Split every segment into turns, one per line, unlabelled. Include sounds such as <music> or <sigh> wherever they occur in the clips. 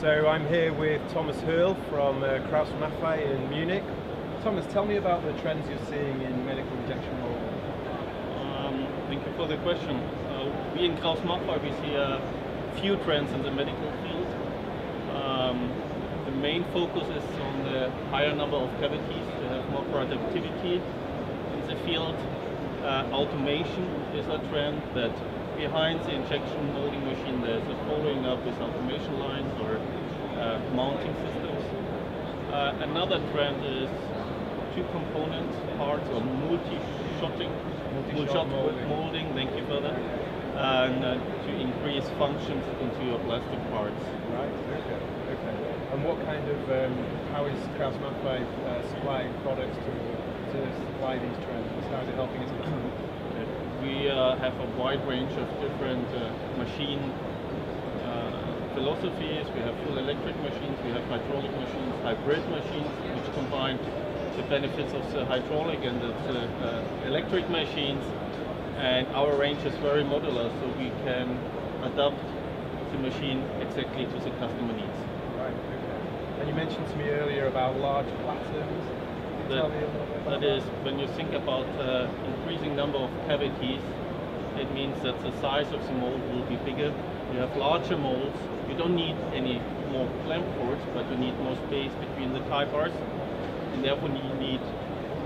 So I'm here with Thomas Hoerl from uh, Kraus Maffei in Munich. Thomas, tell me about the trends you're seeing in medical injection molding.
Um, thank you for the question. Uh, we in KraussMaffei we see a few trends in the medical field. Um, the main focus is on the higher number of cavities to have more productivity in the field. Uh, automation is a trend that behind the injection molding machine there's a following up with automation lines or uh, mounting systems. Uh, another trend is two component parts or multi-shotting,
Multi-shot molding.
molding, thank you for that, and uh, to increase functions into your plastic parts.
Right, okay, okay. And what kind of, um, how is KraussMaffei uh, supplying products to, to supply these trends? How is it helping its customers? <coughs>
We uh, have a wide range of different uh, machine uh, philosophies. We have full electric machines, we have hydraulic machines, hybrid machines, which combine the benefits of the hydraulic and the, the uh, electric machines. And our range is very modular, so we can adapt the machine exactly to the customer needs.
Right, okay. And you mentioned to me earlier about large you
That-
tell me a little bit about
That is, when you think about uh, increasing number of cavities, it means that the size of the mold will be bigger. You have larger molds. You don't need any more clamp ports, but you need more space between the tie bars, and therefore you need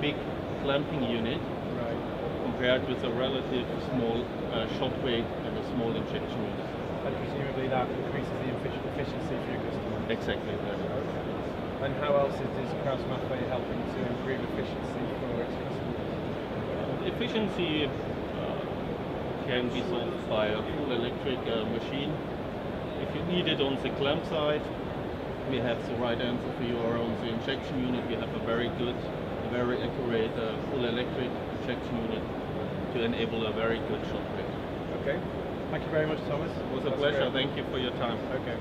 big clamping unit
Right.
compared with a relative small uh, shot weight and a small injection unit.
And presumably that increases the efficiency for your customer.
Exactly. that.
And how else is this Kraus Maffei helping to improve efficiency for its customers?
Efficiency can be solved by a full electric uh, machine. If you need it on the clamp side, we have the right answer for you. Or on the injection unit, we have a very good, very accurate uh, full electric injection unit to enable a very good shot weight.
Okay. Thank you very much, Thomas.
It was a
That's
pleasure.
great.
Thank you for your time.
Okay.